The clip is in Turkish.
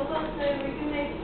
Otosları ve güneşleri